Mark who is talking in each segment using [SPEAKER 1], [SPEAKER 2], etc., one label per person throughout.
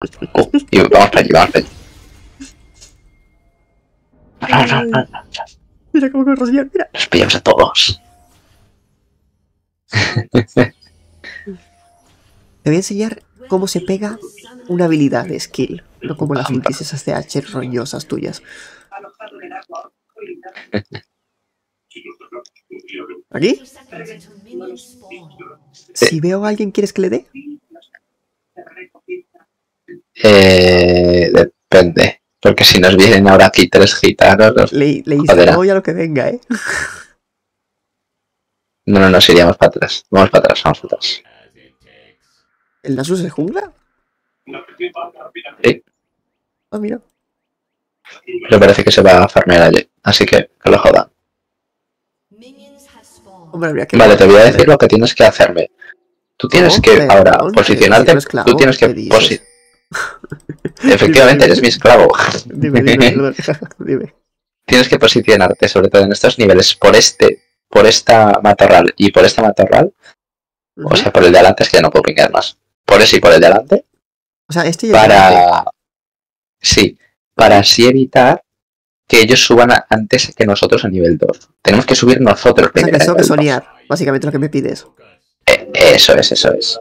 [SPEAKER 1] Y vamos para allí, vamos para allí. Ra, ra, ra, ra, ra.
[SPEAKER 2] Mira cómo corro, señor, mira.
[SPEAKER 1] Los pillamos a todos.
[SPEAKER 2] Te voy a enseñar cómo se pega una habilidad de skill. No como las ultis esas de H roñosas tuyas. ¿Aquí? Si veo a alguien, ¿quieres que le dé?
[SPEAKER 1] Eh, depende. Porque si nos vienen ahora aquí tres gitanos, nos-
[SPEAKER 2] Le, le voy a lo que venga, ¿eh?
[SPEAKER 1] no, no nos iríamos para atrás. Vamos para atrás, vamos para atrás.
[SPEAKER 2] ¿El Nasus de jungla?
[SPEAKER 1] Sí,
[SPEAKER 2] Ah, mira.
[SPEAKER 1] pero parece que se va a farmear allí. Así que que lo jodan.
[SPEAKER 2] Hombre, habría que...
[SPEAKER 1] Vale, te voy a decir lo que tienes que hacerme. Tú tienes que ahora
[SPEAKER 2] ¿te
[SPEAKER 1] posicionarte. Tú tienes que posi- Efectivamente, eres mi esclavo.
[SPEAKER 2] Dime, dime, dime.
[SPEAKER 1] Tienes que posicionarte, sobre todo en estos niveles, por este, por esta matorral y por esta matorral. O sea, por el de adelante, es que no puedo pingar más. Por ese y por el de adelante.
[SPEAKER 2] O sea, este es grande.
[SPEAKER 1] Para. Sí, para así evitar que ellos suban antes que nosotros a nivel 2. Tenemos que subir nosotros
[SPEAKER 2] O sea, que tengo que soñar. Básicamente lo que me pides.
[SPEAKER 1] Eh, Eso es, eso es.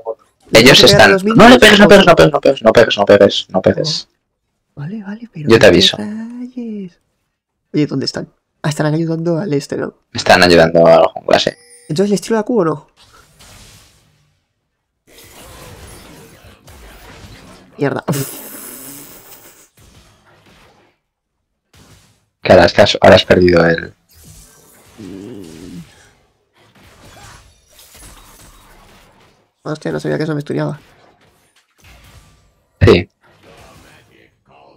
[SPEAKER 2] ¿Le
[SPEAKER 1] Ellos están.
[SPEAKER 2] los
[SPEAKER 1] No le pegues, no pegues, no pegues, no pegues, no pegues, no pegues, no pegues.
[SPEAKER 2] Vale, vale, pero.
[SPEAKER 1] Yo te aviso.
[SPEAKER 2] Oye, ¿dónde están? Ah, están ayudando al este, ¿no?
[SPEAKER 1] Están ayudando a la jungla, sí.
[SPEAKER 2] Entonces, ¿les tiro la Q o no? Mierda.
[SPEAKER 1] Que ahora, es que has, ahora has perdido el.
[SPEAKER 2] Hostia, no sabía que eso me estudiaba.
[SPEAKER 1] Sí.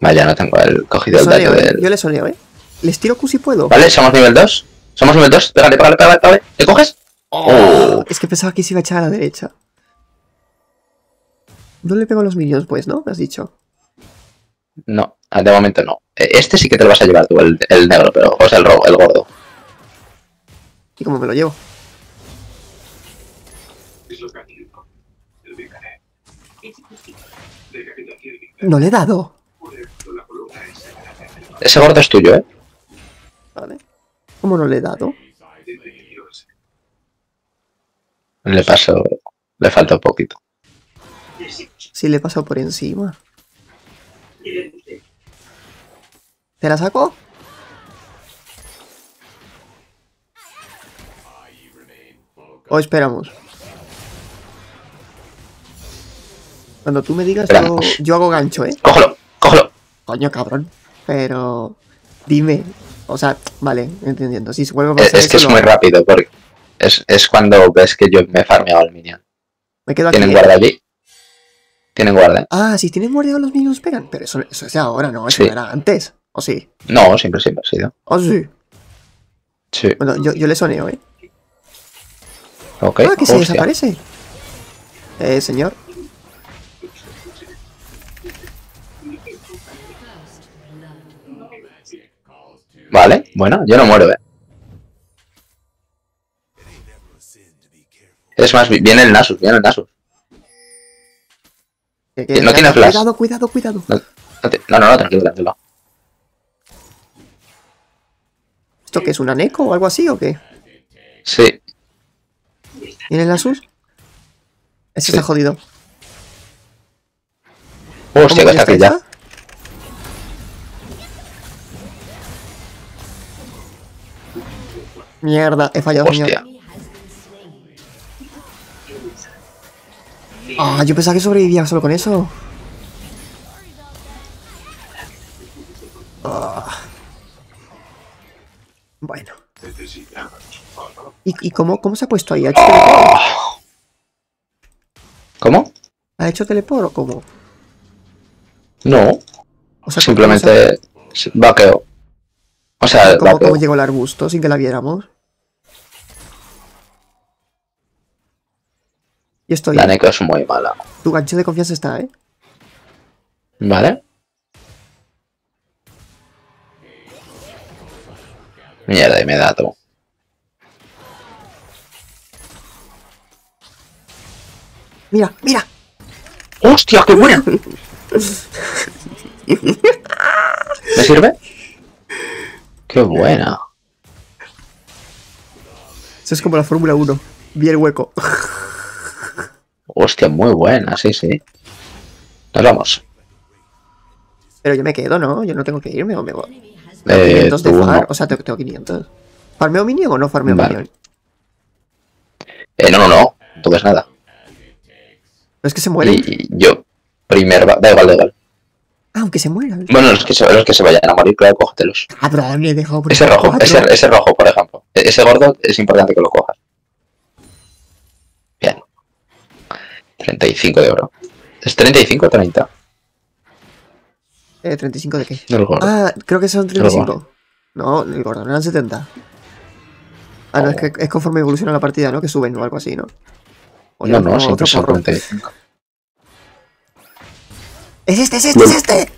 [SPEAKER 1] Vaya, no tengo el cogido el dato
[SPEAKER 2] ¿eh?
[SPEAKER 1] del.
[SPEAKER 2] Yo le soneo, ¿eh? Les tiro Q si puedo.
[SPEAKER 1] Vale, somos nivel 2. Somos nivel 2. Pégale, pégale, pégale, pégale. ¿Te coges? Oh.
[SPEAKER 2] Es que pensaba que se iba a echar a la derecha. No le pego a los minions, pues, ¿no? Me has dicho.
[SPEAKER 1] No, ah, de momento no. Eh, Este sí que te lo vas a llevar tú, el, el negro, pero. O sea, el, ro- el gordo.
[SPEAKER 2] ¿Y cómo me lo llevo? No le he dado.
[SPEAKER 1] Ese gordo es tuyo, ¿eh?
[SPEAKER 2] Vale. ¿Cómo no le he dado?
[SPEAKER 1] Le paso. Le falta un poquito.
[SPEAKER 2] Si le he pasado por encima. ¿Te la saco? O esperamos. Cuando tú me digas, yo, yo hago gancho, ¿eh?
[SPEAKER 1] Cógelo, cógelo.
[SPEAKER 2] Coño, cabrón. Pero... Dime. O sea, vale, entendiendo. Si se vuelve a
[SPEAKER 1] Eh,
[SPEAKER 2] pasar
[SPEAKER 1] Es que
[SPEAKER 2] eso,
[SPEAKER 1] es muy rápido, porque. Es, es cuando ves que yo me he farmeado al minion.
[SPEAKER 2] Me quedo aquí.
[SPEAKER 1] ¿Tienen
[SPEAKER 2] ¿eh?
[SPEAKER 1] guarda allí? Tienen guarda.
[SPEAKER 2] Ah, si tienen guardia los minions pegan. Pero eso, eso es ahora, ¿no? Eso
[SPEAKER 1] Sí.
[SPEAKER 2] era antes. ¿O sí?
[SPEAKER 1] No, siempre, siempre ha sido.
[SPEAKER 2] ¿O sí?
[SPEAKER 1] Sí.
[SPEAKER 2] Bueno, yo, yo le soneo, ¿eh?
[SPEAKER 1] Ok.
[SPEAKER 2] Ah, que se desaparece. Eh, señor.
[SPEAKER 1] Vale, bueno, yo no muero, eh. Es más, vi- viene el Nasus, viene el Nasus. No tiene flash.
[SPEAKER 2] Cuidado, cuidado, cuidado.
[SPEAKER 1] No, te- no, no, tranquilo, tranquilo.
[SPEAKER 2] ¿Esto qué es? ¿Una Neko o algo así o qué?
[SPEAKER 1] Sí,
[SPEAKER 2] ¿Viene el Asus? Ese
[SPEAKER 1] Sí.
[SPEAKER 2] está jodido.
[SPEAKER 1] hostia, que está aquí ya.
[SPEAKER 2] Mierda, he fallado, señor.
[SPEAKER 1] Hostia.
[SPEAKER 2] Ah, yo pensaba que sobrevivía solo con eso. Ah. Bueno. ¿Y, y cómo, cómo se ha puesto ahí? ¿Ha hecho teleport?
[SPEAKER 1] ¿Cómo?
[SPEAKER 2] ¿Ha hecho teleport o cómo?
[SPEAKER 1] No,
[SPEAKER 2] O sea,
[SPEAKER 1] simplemente vaqueo. O sea,
[SPEAKER 2] ¿Cómo, llegó el arbusto sin que la viéramos? Y estoy.
[SPEAKER 1] La Neko es muy mala.
[SPEAKER 2] Tu gancho de confianza está, ¿eh?
[SPEAKER 1] ¿Vale? Mierda, y me da todo.
[SPEAKER 2] Mira, mira.
[SPEAKER 1] ¡Hostia, qué buena! ¿Me sirve? Qué buena.
[SPEAKER 2] Eso es como la Fórmula 1. Vi el hueco.
[SPEAKER 1] Hostia, muy buena, sí, sí. Nos vamos.
[SPEAKER 2] Pero yo me quedo, ¿no? Yo no tengo que irme o me voy.
[SPEAKER 1] Eh,
[SPEAKER 2] 500 de far.
[SPEAKER 1] no.
[SPEAKER 2] O sea, tengo, tengo 500. ¿Farmeo minion o no farmeo
[SPEAKER 1] Vale.
[SPEAKER 2] minion?
[SPEAKER 1] Eh, no, no, no. No toques nada.
[SPEAKER 2] No es que se mueren.
[SPEAKER 1] Y yo, primer... Da igual, da igual
[SPEAKER 2] aunque se muera. ¿verdad?
[SPEAKER 1] Bueno, los que se, los que se vayan a morir, claro, cógetelos.
[SPEAKER 2] Ah, Cabrón, le dejo.
[SPEAKER 1] Ese rojo, ese, ese, rojo, por ejemplo. E-, ese gordo es importante que lo cojas. Bien. 35 de oro. ¿Es 35 o 30?
[SPEAKER 2] Eh, ¿35 de qué?
[SPEAKER 1] Del gordo.
[SPEAKER 2] Ah, creo que son 35. No, el gordo, no eran 70. Ah, oh. no, es que oh. es conforme evoluciona la partida, ¿no? Que suben o algo así, ¿no? O
[SPEAKER 1] no, no, siempre son 45.
[SPEAKER 2] ¡Es este, es este, es este!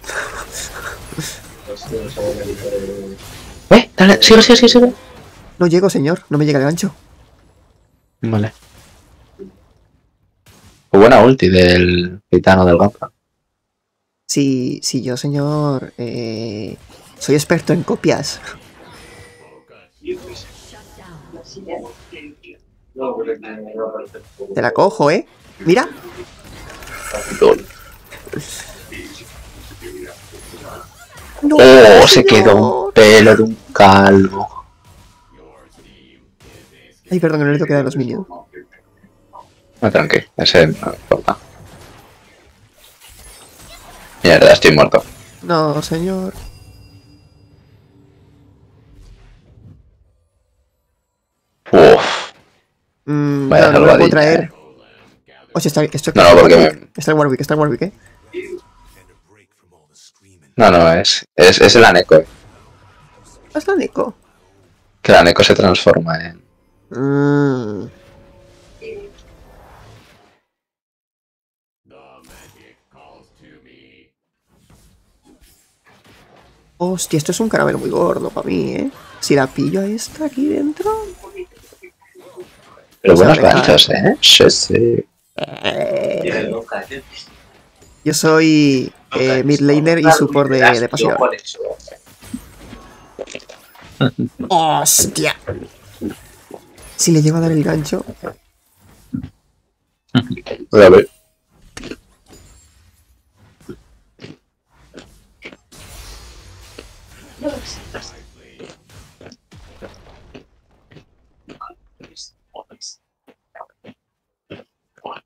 [SPEAKER 1] ¡Eh! Dale, sigue, sigue, sigue, sigue.
[SPEAKER 2] No llego, señor, no me llega el gancho.
[SPEAKER 1] Vale. Fue buena ulti del gitano del Gampa.
[SPEAKER 2] Si, si yo, señor, eh, soy experto en copias. Te la cojo, ¿eh? Mira. No,
[SPEAKER 1] ¡Oh! Se quedó un pelo de un calvo.
[SPEAKER 2] Ay, perdón, que no le tengo que dar a los minions.
[SPEAKER 1] No, tranqui, ese no importa. Mierda, estoy muerto.
[SPEAKER 2] No, señor.
[SPEAKER 1] Uf.
[SPEAKER 2] Mm,
[SPEAKER 1] Vaya
[SPEAKER 2] no, no lo puedo traer. O sea, está, esto
[SPEAKER 1] No, no, porque
[SPEAKER 2] Está el Warwick, está el Warwick, ¿eh?
[SPEAKER 1] No, no, es, es, es el Aneco. eh.
[SPEAKER 2] Hasta Nico.
[SPEAKER 1] Que el Aneco se transforma en.
[SPEAKER 2] Mm. Hostia, esto es un caramelo muy gordo para mí, ¿eh? Si la pillo a esta aquí dentro.
[SPEAKER 1] Pero
[SPEAKER 2] a pegar.
[SPEAKER 1] ganchos, ¿eh? Sí, sí.
[SPEAKER 2] Eh, yo soy eh, mid laner y support de, de pasión. ¡Hostia! Si le llego a dar el gancho.
[SPEAKER 1] A ver.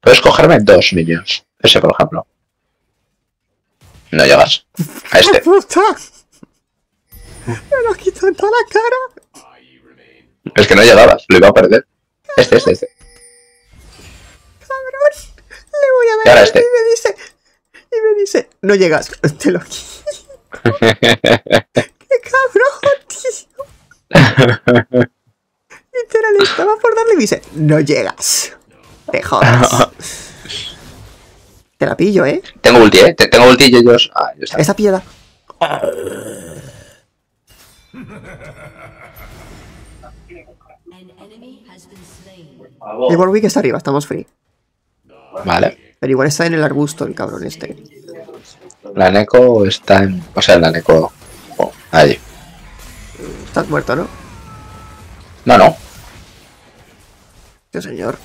[SPEAKER 1] Puedes cogerme dos minions. Ese, por ejemplo. No llegas. A este.
[SPEAKER 2] ¡Puta! Me lo quito en toda la cara.
[SPEAKER 1] Es que no llegabas. Lo iba a perder. Este, este, este.
[SPEAKER 2] Cabrón. Le voy a
[SPEAKER 1] Y
[SPEAKER 2] dar
[SPEAKER 1] ahora
[SPEAKER 2] este
[SPEAKER 1] este.
[SPEAKER 2] y me dice. Y me dice. No llegas. Te lo quito. ¡Qué cabrón, tío! Literal, estaba por darle y me dice. No llegas. Te jodas. Te la pillo, ¿eh?
[SPEAKER 1] Tengo ulti, ¿eh? Te- Tengo ulti y ellos... Ah.
[SPEAKER 2] Esta piedra. El Warwick está arriba, estamos free.
[SPEAKER 1] Vale.
[SPEAKER 2] Pero igual está en el arbusto el cabrón este.
[SPEAKER 1] La Neko está en... O sea, la Neko... oh, ahí.
[SPEAKER 2] Estás muerto, ¿no?
[SPEAKER 1] No, no.
[SPEAKER 2] Sí, señor.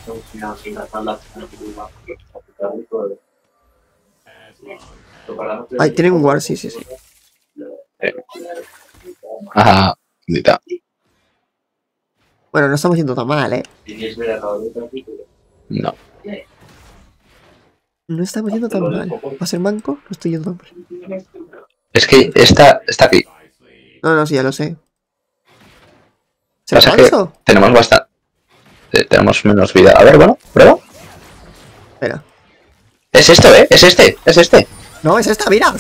[SPEAKER 2] Ay, tienen un ward, sí, sí, sí.
[SPEAKER 1] Ajá. Maldita.
[SPEAKER 2] Bueno, no estamos yendo tan mal, ¿eh?
[SPEAKER 1] No.
[SPEAKER 2] No estamos yendo tan mal. ¿Va a ser manco? No estoy yendo tan mal.
[SPEAKER 1] Es que esta está aquí.
[SPEAKER 2] No, no, sí, ya lo sé. ¿Será
[SPEAKER 1] Pasa que tenemos bastante... eh, Tenemos menos vida. A ver, bueno, prueba.
[SPEAKER 2] Espera.
[SPEAKER 1] Es esto, ¿eh? Es este, es este.
[SPEAKER 2] No, es esta, mira.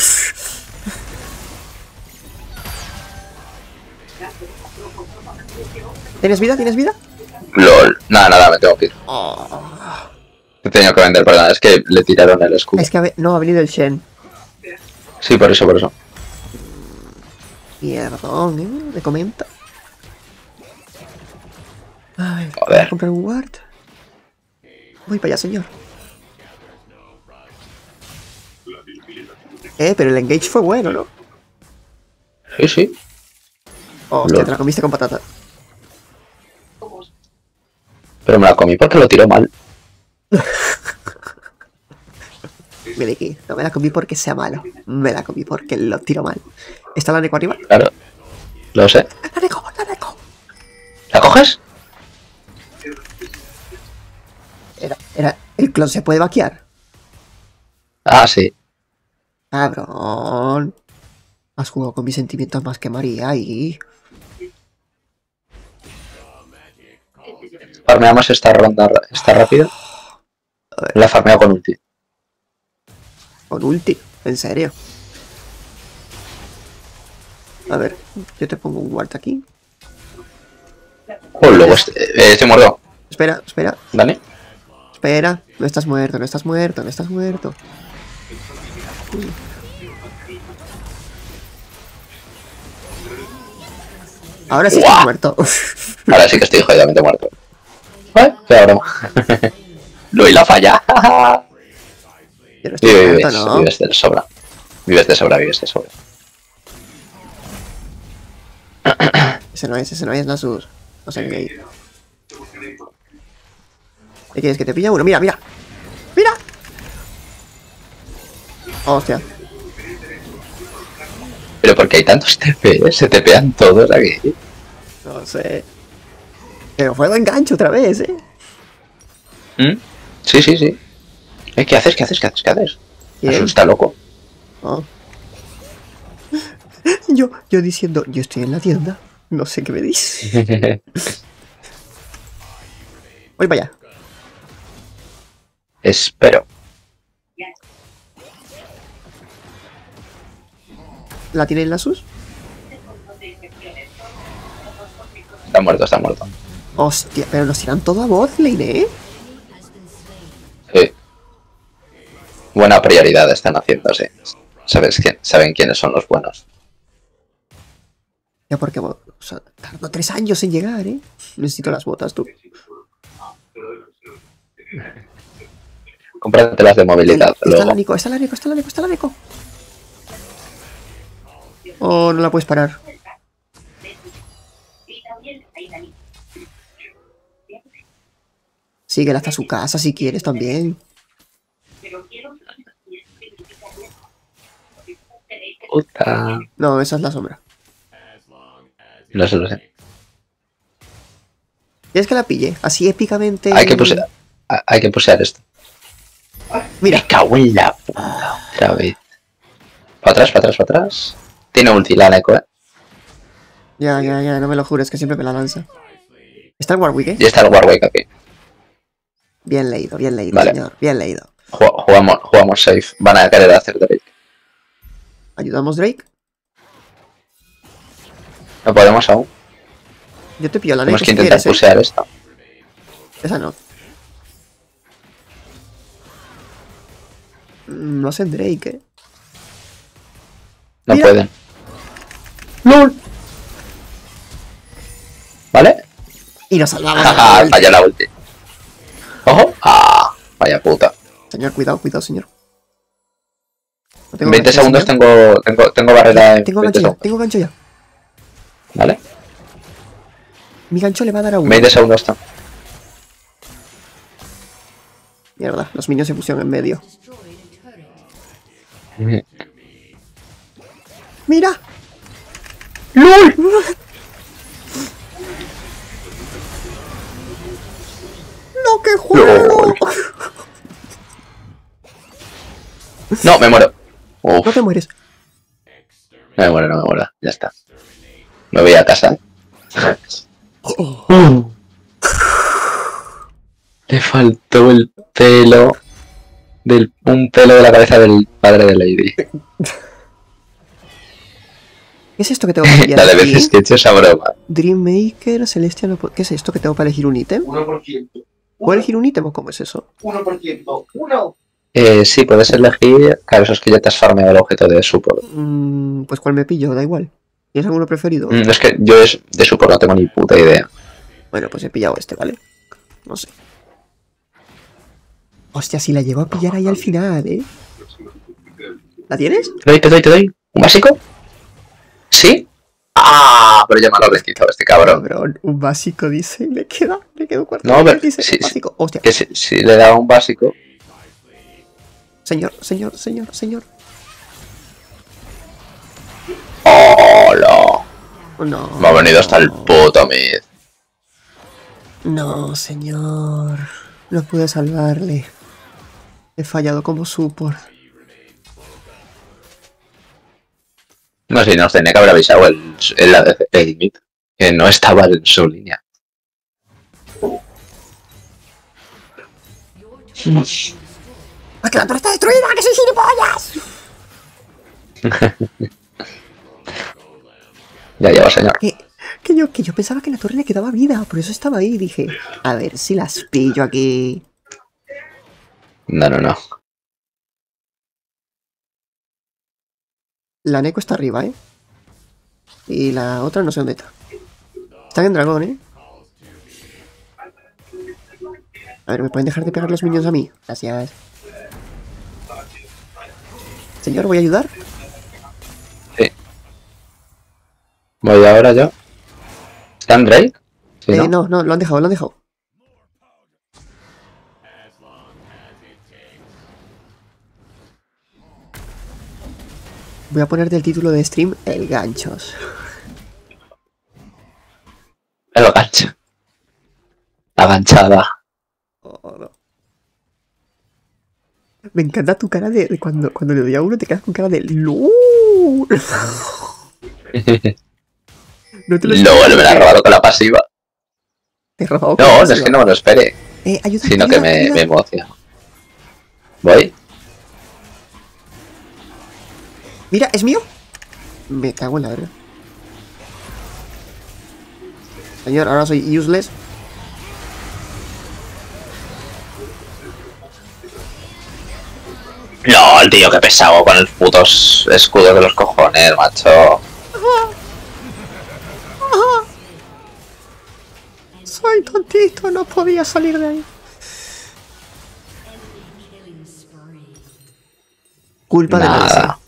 [SPEAKER 2] ¿Tienes vida? ¿Tienes vida?
[SPEAKER 1] LOL. Nada, nada, me tengo que ir.
[SPEAKER 2] Oh,
[SPEAKER 1] He tenido que vender, perdón. Es que le tiraron el escudo.
[SPEAKER 2] es que ha no, ha venido el Shen.
[SPEAKER 1] Sí, por eso, por eso.
[SPEAKER 2] Mierdón, ¿eh? Me comenta. Ay,
[SPEAKER 1] Joder.
[SPEAKER 2] ¿voy a comprar un ward? Voy para allá, señor. Eh, pero el engage fue bueno, ¿no?
[SPEAKER 1] Sí, sí.
[SPEAKER 2] Hostia,
[SPEAKER 1] Lo-
[SPEAKER 2] te la comiste con patata.
[SPEAKER 1] Pero me la comí porque lo tiró mal.
[SPEAKER 2] Miliki, no me la comí porque sea malo. Me la comí porque lo tiro mal. ¿Está la Neko arriba?
[SPEAKER 1] Claro. Lo sé.
[SPEAKER 2] ¡La Neko! ¡La Neko!
[SPEAKER 1] ¿La coges?
[SPEAKER 2] Era, era, el clon se puede vaquear.
[SPEAKER 1] Ah, sí.
[SPEAKER 2] Cabrón. Has jugado con mis sentimientos más que María y...
[SPEAKER 1] Farmeamos esta ronda esta rápida. La farmeo con ulti.
[SPEAKER 2] Con ulti, en serio. A ver, yo te pongo un ward aquí.
[SPEAKER 1] Oh, luego este, eh, estoy muerto.
[SPEAKER 2] Espera, espera,
[SPEAKER 1] Dale.
[SPEAKER 2] espera. No estás muerto, no estás muerto, no estás muerto. Ahora sí estás
[SPEAKER 1] ¡Guau!
[SPEAKER 2] muerto.
[SPEAKER 1] Ahora sí que estoy jodidamente muerto. ¿Eh? Qué broma. Luis la falla.
[SPEAKER 2] Yo no estoy
[SPEAKER 1] vives,
[SPEAKER 2] muerto,
[SPEAKER 1] vives,
[SPEAKER 2] ¿no?
[SPEAKER 1] vives de sobra. Vives de sobra, vives de sobra.
[SPEAKER 2] Ese no es, ese no es Nasus. No sé qué. ¿Qué quieres que te pilla uno? Mira. ¡Mira! Hostia.
[SPEAKER 1] Pero porque hay tantos TP, se tepean todos aquí.
[SPEAKER 2] No sé. Pero fue buen gancho otra vez, ¿eh?
[SPEAKER 1] ¿Mm? Sí, sí, sí. Eh, ¿Qué haces? ¿Qué haces? ¿Qué haces? ¿Qué haces? Está loco.
[SPEAKER 2] Oh. Yo, yo diciendo, yo estoy en la tienda. No sé qué me dice. Voy para allá.
[SPEAKER 1] Espero.
[SPEAKER 2] ¿La tiene en la sus?
[SPEAKER 1] Está muerto, está muerto.
[SPEAKER 2] Hostia, pero nos tiran todo a botlane, ¿eh?
[SPEAKER 1] Sí. Buena prioridad están haciendo, sí. ¿Sabes quién? Saben quiénes son los buenos.
[SPEAKER 2] Ya porque o sea, tardó tres años en llegar, ¿eh? Necesito las botas, tú.
[SPEAKER 1] Cómprate las de movilidad
[SPEAKER 2] está la. Nico, está la Nico, está la Nico, está la Nico. Oh, no la puedes parar. Síguela hasta su casa si quieres también.
[SPEAKER 1] Puta.
[SPEAKER 2] No, esa es la sombra.
[SPEAKER 1] No sé, lo sé.
[SPEAKER 2] ¿Quieres que la pille? Así épicamente.
[SPEAKER 1] Hay que pusear, hay que pusear esto.
[SPEAKER 2] Mira,
[SPEAKER 1] Me cago en la puta otra vez. Para atrás, para atrás, para atrás. Tiene ulti la Neko, eh.
[SPEAKER 2] ya, ya, ya, no me lo jures, que siempre me la lanza. Está el Warwick, ¿eh?
[SPEAKER 1] Y está el Warwick aquí.
[SPEAKER 2] Bien leído, bien leído,
[SPEAKER 1] Vale.
[SPEAKER 2] señor. Bien leído.
[SPEAKER 1] Ju- Jugamos, jugamos safe. Van a querer hacer Drake.
[SPEAKER 2] ¿Ayudamos, Drake?
[SPEAKER 1] No podemos aún.
[SPEAKER 2] Yo te pillo la
[SPEAKER 1] Tenemos que intentar
[SPEAKER 2] ¿eh?
[SPEAKER 1] pusear esto.
[SPEAKER 2] Esa no. Mm, No hacen Drake, ¿eh?
[SPEAKER 1] No
[SPEAKER 2] Mira.
[SPEAKER 1] pueden. ¡Lol! ¿Vale?
[SPEAKER 2] Y nos salvamos.
[SPEAKER 1] Jaja, falla la ulti. ¡Ojo! ¡Ah! Vaya puta.
[SPEAKER 2] Señor, cuidado, cuidado, señor. No
[SPEAKER 1] En
[SPEAKER 2] tengo
[SPEAKER 1] 20
[SPEAKER 2] gancho,
[SPEAKER 1] segundos
[SPEAKER 2] señor.
[SPEAKER 1] tengo, tengo, tengo barrera en
[SPEAKER 2] Tengo
[SPEAKER 1] 20
[SPEAKER 2] gancho ya,
[SPEAKER 1] segundos.
[SPEAKER 2] tengo gancho ya.
[SPEAKER 1] ¿Vale?
[SPEAKER 2] Mi gancho le va a dar a uno.
[SPEAKER 1] 20 segundos está.
[SPEAKER 2] Mierda, los minions se pusieron en medio. ¡Mira!
[SPEAKER 1] ¡Lol!
[SPEAKER 2] ¡No, qué juego!
[SPEAKER 1] No, me muero. Uf,
[SPEAKER 2] No te mueres.
[SPEAKER 1] no me muero, no me muero. Ya está. Me voy a casa. Le faltó el pelo. Del, un pelo de la cabeza del padre de Lady.
[SPEAKER 2] ¿Qué es esto que tengo que pillar
[SPEAKER 1] La de veces que he hecho esa broma.
[SPEAKER 2] Dreammaker, Celestial... ¿Qué es esto que tengo para elegir un ítem?
[SPEAKER 3] 1%.
[SPEAKER 2] ¿Puedo elegir un ítem o cómo es eso?
[SPEAKER 3] 1%. 1.
[SPEAKER 1] Eh, sí, puedes elegir. Claro, eso es que ya te has farmeado el objeto de support.
[SPEAKER 2] Mm, pues cuál me pillo, da igual. ¿Tienes alguno preferido?
[SPEAKER 1] Mm, es que yo es de support no tengo ni puta idea.
[SPEAKER 2] Bueno, pues he pillado este, ¿vale? No sé. Hostia, si la llego a pillar ahí al final, ¿eh? ¿La tienes?
[SPEAKER 1] Te doy, te doy, te doy. ¿Un básico? ¿Sí? Ah, pero ya me lo ha recibido este cabrón.
[SPEAKER 2] Cabrón, un básico dice, le queda, le queda un cuarto.
[SPEAKER 1] No, pero-
[SPEAKER 2] dice,
[SPEAKER 1] sí, sí.
[SPEAKER 2] básico. Hostia,
[SPEAKER 1] Que si, si le daba un básico.
[SPEAKER 2] señor, señor, señor, señor.
[SPEAKER 1] ¡Hola!
[SPEAKER 2] No.
[SPEAKER 1] Me ha venido hasta el puto mid.
[SPEAKER 2] No, señor. No pude salvarle. He fallado como support.
[SPEAKER 1] No sé, nos tenía que haber avisado el, el, el mid, que no estaba en su línea.
[SPEAKER 2] ¡Ah, que la torre está destruida! ¡Que soy gilipollas!
[SPEAKER 1] Ya lleva, señor.
[SPEAKER 2] Que, que, yo, que yo pensaba que la torre le quedaba vida, por eso estaba ahí. Dije, a ver si las pillo aquí.
[SPEAKER 1] No, no, no.
[SPEAKER 2] La Neko está arriba, ¿eh? Y la otra no sé dónde está. Están en dragón, ¿eh? A ver, ¿me pueden dejar de pegar los minions a mí? Gracias. Señor, ¿voy a ayudar?
[SPEAKER 1] Voy ahora yo. ¿Está en Drake? Sí,
[SPEAKER 2] eh,
[SPEAKER 1] ¿no?
[SPEAKER 2] no, no, lo han dejado, lo han dejado. Voy a poner del título de stream el ganchos.
[SPEAKER 1] El gancho. La ganchada.
[SPEAKER 2] Oh, no. Me encanta tu cara de, de cuando, cuando le doy a uno te quedas con cara de LOL. No te lo
[SPEAKER 1] Luego me la ha robado con la pasiva.
[SPEAKER 2] Te he robado con
[SPEAKER 1] No,
[SPEAKER 2] la
[SPEAKER 1] no es
[SPEAKER 2] pasiva.
[SPEAKER 1] que no me lo espere,
[SPEAKER 2] Eh, ayuda,
[SPEAKER 1] sino que me,
[SPEAKER 2] ayuda.
[SPEAKER 1] me emociona. ¿Voy?
[SPEAKER 2] Mira, ¿es mío? Me cago en la verga. Señor, ahora soy useless.
[SPEAKER 1] No, el tío que pesado con el putos escudos de los cojones, macho.
[SPEAKER 2] Soy tontito, no podía salir de ahí. Culpa de Nancy.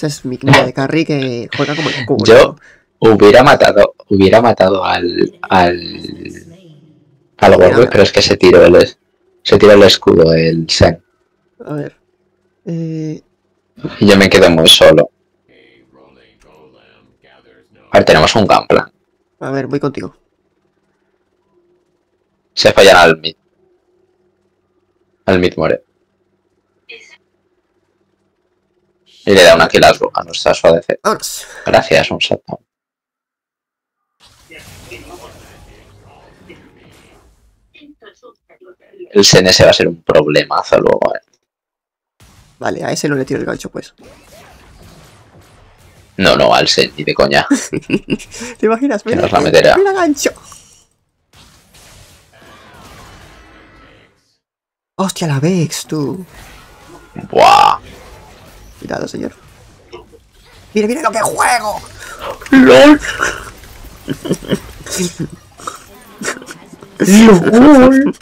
[SPEAKER 2] Esa es mi niña de carry que juega como el culo.
[SPEAKER 1] Yo hubiera matado, hubiera matado al, al, al gordo, pero es que se tiró el, se tiró el escudo, el Sen.
[SPEAKER 2] A ver. Eh,
[SPEAKER 1] Y yo me quedo muy solo. A ver, tenemos un Gunplan.
[SPEAKER 2] a ver, voy contigo.
[SPEAKER 1] Se fallan al mid. Al mid muere. Y le da una kill a, nuestra.
[SPEAKER 2] Vámonos.
[SPEAKER 1] Gracias, un shutdown. El CNS va a ser un problemazo luego, eh.
[SPEAKER 2] Vale, a ese no le tiro el gancho, pues.
[SPEAKER 1] No, no, al Sen, ni de coña.
[SPEAKER 2] ¿Te imaginas?
[SPEAKER 1] Que nos la meterá.
[SPEAKER 2] Mira gancho. Hostia, la Vex, tú.
[SPEAKER 1] Buah.
[SPEAKER 2] Cuidado, señor. Mira, mira lo que juego.
[SPEAKER 1] LOL. LOL.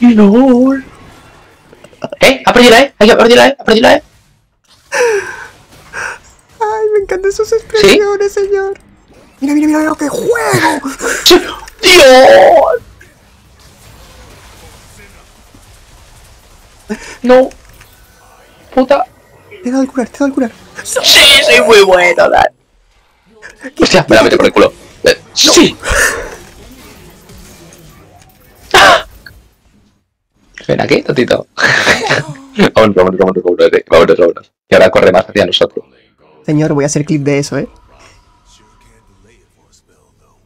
[SPEAKER 1] LOL. ¿Eh? ¿Ha perdido la E? ¿Ha perdido la E? ¿Ha perdido la E?
[SPEAKER 2] Ay, me encantan sus expresiones, señor. Mira, mira, mira lo que juego.
[SPEAKER 1] ¡Dios! No. Puta.
[SPEAKER 2] Te he dado el curar, te he dado el curar.
[SPEAKER 1] Sí, soy muy bueno, Dan. Hostia, me la meto por el culo. Eh, Sí. ¡Ah! Ven aquí, totito. vámonos, vámonos, vámonos, vámonos, vámonos, vámonos. Y ahora corre más hacia nosotros.
[SPEAKER 2] Señor, voy a hacer clip de eso, ¿eh?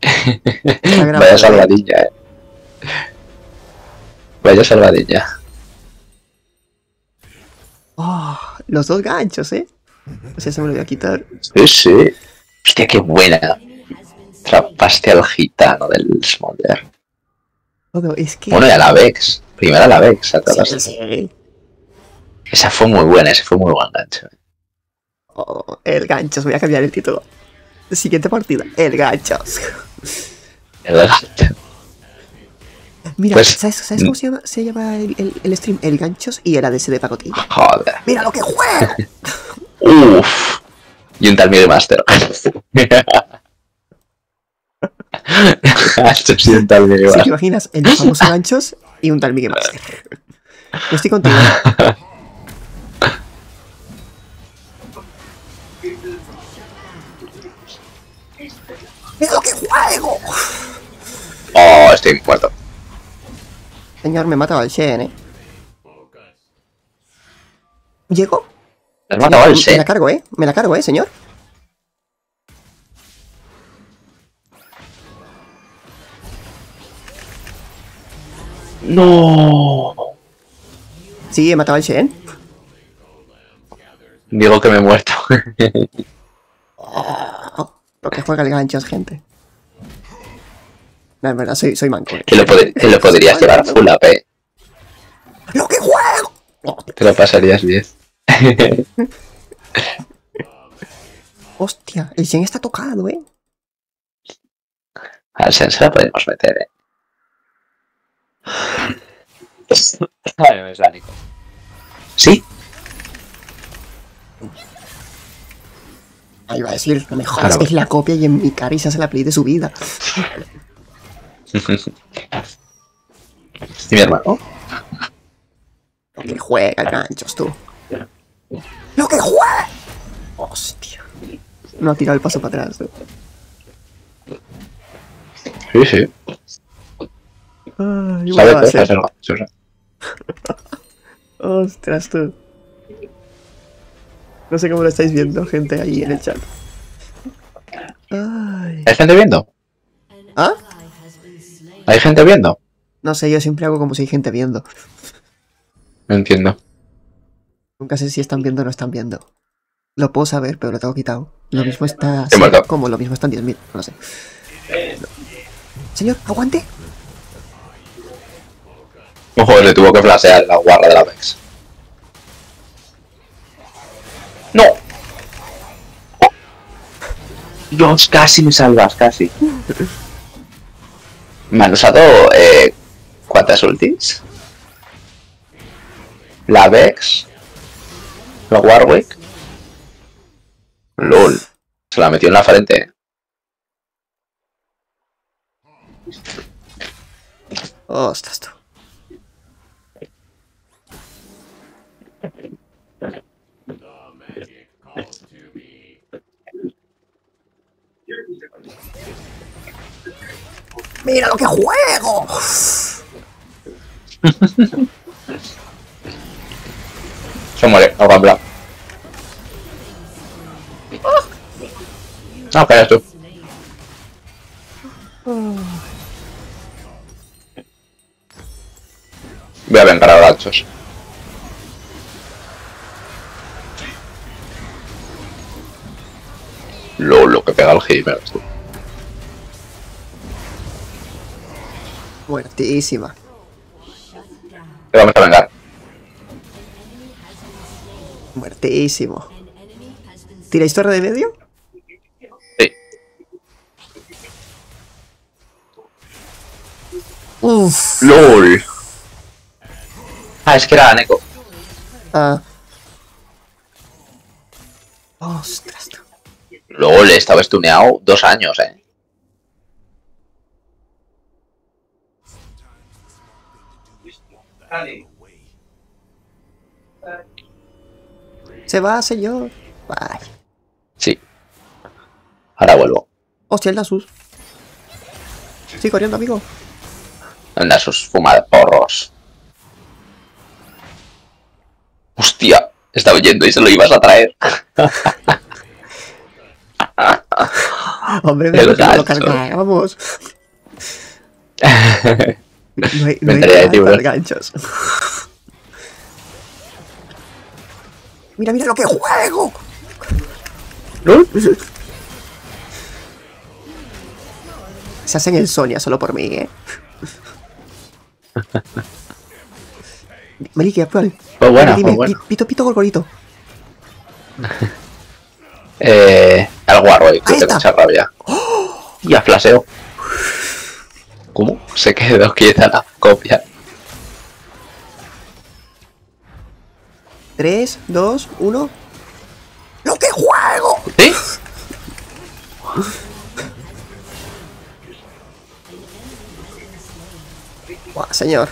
[SPEAKER 1] Vaya salvadilla, eh. Vaya salvadilla.
[SPEAKER 2] Oh, los dos ganchos, ¿eh? O sea, se me lo voy a quitar.
[SPEAKER 1] Sí, sí. Hostia, qué buena. Trapaste al gitano del Smolder.
[SPEAKER 2] Todo, es que...
[SPEAKER 1] Bueno, y a la Vex. Primero a la Vex, a todas.
[SPEAKER 2] Sí, sí.
[SPEAKER 1] Esa fue muy buena, ese fue muy buen gancho.
[SPEAKER 2] Oh, el ganchos, voy a cambiar el título. Siguiente partida, el ganchos.
[SPEAKER 1] El gancho.
[SPEAKER 2] Mira,
[SPEAKER 1] Pues-
[SPEAKER 2] ¿sabes, ¿sabes cómo se llama, se llama el, el- el stream? El ganchos y el ADS de pacotilla.
[SPEAKER 1] Joder.
[SPEAKER 2] ¡Mira lo que juego!
[SPEAKER 1] Uff. Y un tal Master. Esto sí, un tal Miguel
[SPEAKER 2] Si te
[SPEAKER 1] Master.
[SPEAKER 2] imaginas el famoso ganchos y un tal Miguel Master. Yo estoy contigo. ¡Mira lo que juego!
[SPEAKER 1] Oh, estoy muerto.
[SPEAKER 2] Señor, me mata al Shen, eh. ¿Llego?
[SPEAKER 1] Has matado al
[SPEAKER 2] Me la
[SPEAKER 1] Shen.
[SPEAKER 2] cargo, eh. Me la cargo, eh, señor.
[SPEAKER 1] No.
[SPEAKER 2] Sí, he matado al Shen.
[SPEAKER 1] Digo que me he muerto.
[SPEAKER 2] Oh, lo que juega el ganchos, gente. No, es verdad, soy, soy manco.
[SPEAKER 1] que, lo pod- lo podrías llevar full AP.
[SPEAKER 2] ¡Lo que juego! Oh,
[SPEAKER 1] Te lo pasarías bien.
[SPEAKER 2] hostia, el Shen está tocado, eh.
[SPEAKER 1] Al Shen se la podemos meter, eh. Ay, me es. ¿Sí?
[SPEAKER 2] Ahí va a decir, no me jodas,
[SPEAKER 1] Claro.
[SPEAKER 2] es la copia y en mi cara y se hace la play de su vida.
[SPEAKER 1] ¿Y mi hermano?
[SPEAKER 2] Lo que juega ganchos, tú. ¡Lo que juega! Hostia. No ha tirado el paso para atrás, tú.
[SPEAKER 1] Sí, sí.
[SPEAKER 2] Ay,
[SPEAKER 1] ¿Sabes?
[SPEAKER 2] va a ser. Ostras, tú. No sé cómo lo estáis viendo, gente, ahí en el chat. Ay.
[SPEAKER 1] ¿Hay gente viendo?
[SPEAKER 2] ¿Ah?
[SPEAKER 1] ¿Hay gente viendo?
[SPEAKER 2] No sé, yo siempre hago como si hay gente viendo.
[SPEAKER 1] No entiendo.
[SPEAKER 2] Nunca sé si están viendo o no están viendo. Lo puedo saber, pero lo tengo quitado. Lo mismo está... Como lo mismo están 10.000, no lo sé. Señor, aguante.
[SPEAKER 1] Ojo, le tuvo que flashear la guarra de la Vex. ¡No! Oh. Dios, casi me salvas, casi. Me han usado... Eh, ¿Cuántas ultis? La Vex. La Warwick. LOL. Se la metió en la frente.
[SPEAKER 2] Ostras, tú. ¡Mira lo que juego!
[SPEAKER 1] Se muere, no gambla. No, callas tú. Voy a vengar a ganchos. Lo, lo que pega el gamer. tú.
[SPEAKER 2] Muertísima.
[SPEAKER 1] Te vamos a vengar.
[SPEAKER 2] Muertísimo. ¿Tiráis torre de medio?
[SPEAKER 1] Sí.
[SPEAKER 2] Uff.
[SPEAKER 1] LOL. Ah, es que era Neko.
[SPEAKER 2] Ah. Ostras.
[SPEAKER 1] LOL, estaba estuneado dos años, eh.
[SPEAKER 2] Se va, señor. Vaya.
[SPEAKER 1] Sí. Ahora vuelvo.
[SPEAKER 2] Hostia, el Nasus. Sí, corriendo, amigo.
[SPEAKER 1] Anda sus fumadas porros. Hostia, estaba yendo y se lo ibas a traer.
[SPEAKER 2] Hombre,
[SPEAKER 1] El
[SPEAKER 2] me lo
[SPEAKER 1] gancho.
[SPEAKER 2] cargábamos. No hay, no hay
[SPEAKER 1] de tiburón.
[SPEAKER 2] ganchos. Mira, mira lo que juego. Se hacen el Sonia solo por mí, eh. Maliki, actual.
[SPEAKER 1] Fue buena,
[SPEAKER 2] Dime,
[SPEAKER 1] fue buena.
[SPEAKER 2] pi- pito, pito, gorgorito.
[SPEAKER 1] Eh, al Warwick, que
[SPEAKER 2] está.
[SPEAKER 1] mucha rabia. Y a flaseo. Se quedó quieta la copia.
[SPEAKER 2] 3, 2, 1. ¡Lo que juego!
[SPEAKER 1] ¿Sí?
[SPEAKER 2] Buah, señor.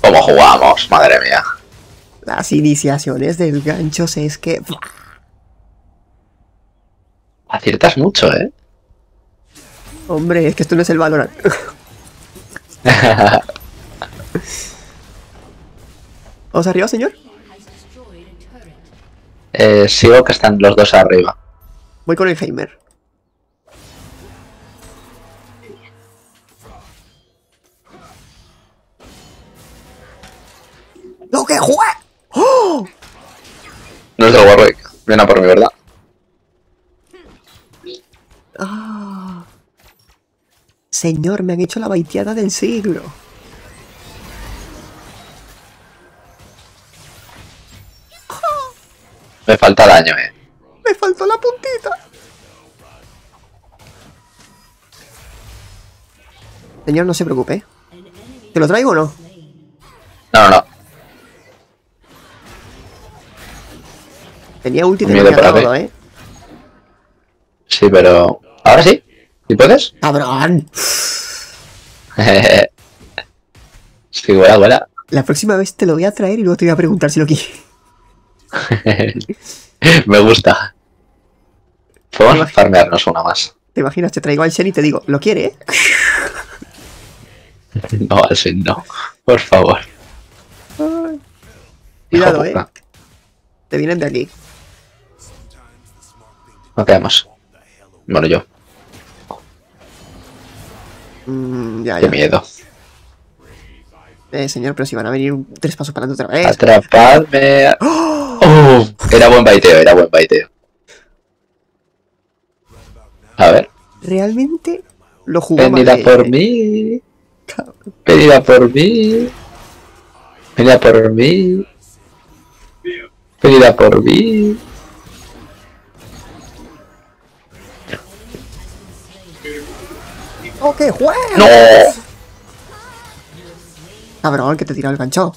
[SPEAKER 1] ¿Cómo jugamos? Madre mía.
[SPEAKER 2] Las iniciaciones del ganchos es que. buah,
[SPEAKER 1] Aciertas mucho, ¿eh?
[SPEAKER 2] Hombre, es que esto no es el valor. ¿Vamos arriba, señor?
[SPEAKER 1] Eh, sigo que están los dos arriba.
[SPEAKER 2] Voy con el Heimer. ¡Lo que juega! ¡Oh!
[SPEAKER 1] No es del Warwick. Viene a por mi verdad.
[SPEAKER 2] Señor, me han hecho la baiteada del siglo.
[SPEAKER 1] Me falta daño, eh.
[SPEAKER 2] Me faltó la puntita. Señor, no se preocupe. ¿Te lo traigo o no?
[SPEAKER 1] No, no, no.
[SPEAKER 2] Tenía ulti
[SPEAKER 1] para
[SPEAKER 2] todo. ¿eh?
[SPEAKER 1] Sí, pero. ¿Ahora sí? ¿Y puedes?
[SPEAKER 2] ¡Cabrón!
[SPEAKER 1] sí, vuela, vuela.
[SPEAKER 2] La próxima vez te lo voy a traer y luego te voy a preguntar si lo quieres.
[SPEAKER 1] Me gusta. Podemos farmearnos una más.
[SPEAKER 2] ¿Te imaginas? Te traigo al Shen y te digo, ¿lo quiere? eh?
[SPEAKER 1] No, así no. Por favor.
[SPEAKER 2] Ay. Cuidado, eh. Te vienen de aquí.
[SPEAKER 1] No quedamos. Bueno, yo.
[SPEAKER 2] Mm, ya,
[SPEAKER 1] Qué
[SPEAKER 2] ya.
[SPEAKER 1] miedo.
[SPEAKER 2] Eh, señor, pero si van a venir tres pasos para adelante otra vez.
[SPEAKER 1] Atrapadme. Oh, era buen baiteo, era buen baiteo. A ver.
[SPEAKER 2] Realmente lo jugó
[SPEAKER 1] Venid
[SPEAKER 2] mal,
[SPEAKER 1] a
[SPEAKER 2] eh.
[SPEAKER 1] por mí.
[SPEAKER 2] Cabrón.
[SPEAKER 1] Venid a por mí. Venid a por mí. Venid a por mí.
[SPEAKER 2] ¡Oh, qué juego!
[SPEAKER 1] ¡No!
[SPEAKER 2] Cabrón, que te tira el gancho.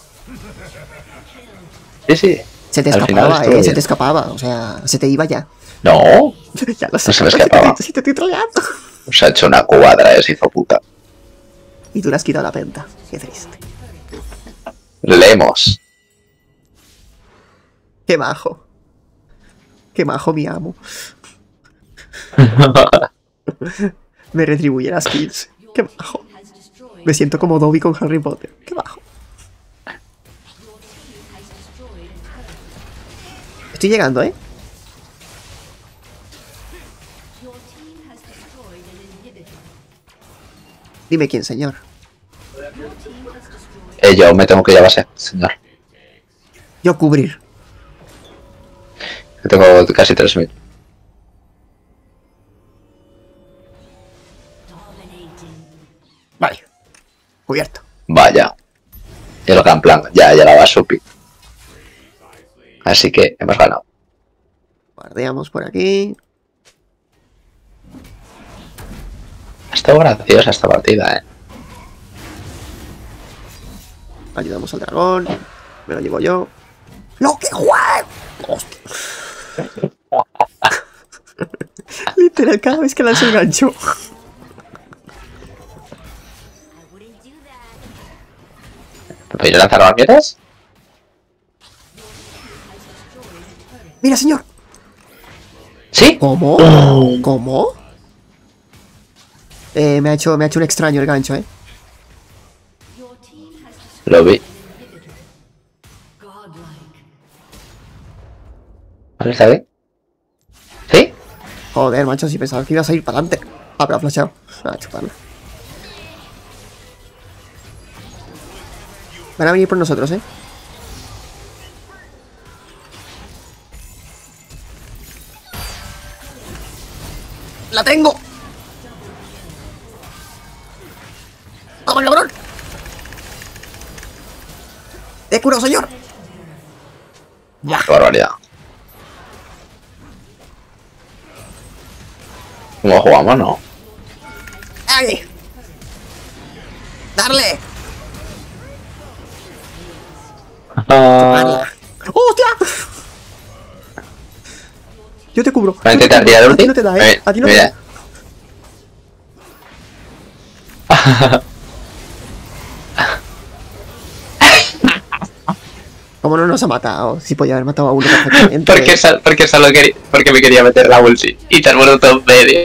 [SPEAKER 1] Sí, sí.
[SPEAKER 2] Se te
[SPEAKER 1] Al
[SPEAKER 2] escapaba, eh, se te escapaba. O sea, se te iba ya.
[SPEAKER 1] No.
[SPEAKER 2] ya lo sé.
[SPEAKER 1] se me escapaba.
[SPEAKER 2] Si te, estoy troleando.
[SPEAKER 1] Os ha hecho una cuadra ese hijo puta.
[SPEAKER 2] Y tú le has quitado la penta. Qué triste.
[SPEAKER 1] Leemos.
[SPEAKER 2] Qué majo. Qué majo mi amo. Me retribuye las kills. Qué majo. Me siento como Dobby con Harry Potter. Qué majo. Estoy llegando, ¿eh? Dime quién, señor.
[SPEAKER 1] Eh, yo me tengo que ir a base, señor.
[SPEAKER 2] Yo cubrir.
[SPEAKER 1] Tengo casi 3.000. Vaya. Y lo que en plan, ya, ya la va a supi. Así que hemos ganado.
[SPEAKER 2] Guardeamos por aquí.
[SPEAKER 1] Ha estado graciosa esta partida, eh.
[SPEAKER 2] Ayudamos al dragón. Me lo llevo yo. ¡Lo que! Hostia. Literal, cada vez que lanzo el gancho.
[SPEAKER 1] Podéis lanzar banquetas?
[SPEAKER 2] Mira, señor.
[SPEAKER 1] ¿Sí?
[SPEAKER 2] ¿Cómo? ¿Cómo? Eh, me ha hecho, me ha hecho un extraño el gancho, eh.
[SPEAKER 1] Lo vi. ¿Vale, está bien? ¿Sí?
[SPEAKER 2] Joder, macho, si pensaba que ibas a ir para adelante. Ah, pero ha flashado. Ah, chuparla. Van a venir por nosotros, eh. ¡La tengo! ¡Vamos, cabrón! ¡Te curo, señor!
[SPEAKER 1] Qué barbaridad. ¿Cómo jugamos, no?
[SPEAKER 2] ¡Ay! ¡Darle!
[SPEAKER 1] Ah,
[SPEAKER 2] ¡Hostia! Yo te cubro.
[SPEAKER 1] ¿Va a intentar
[SPEAKER 2] ti no te da, eh. A ti no te da. ¿Cómo no nos ha matado? Si podía haber matado a uno perfectamente.
[SPEAKER 1] porque, sal- porque solo quería, porque me quería meter la ulti y te has muerto en medio.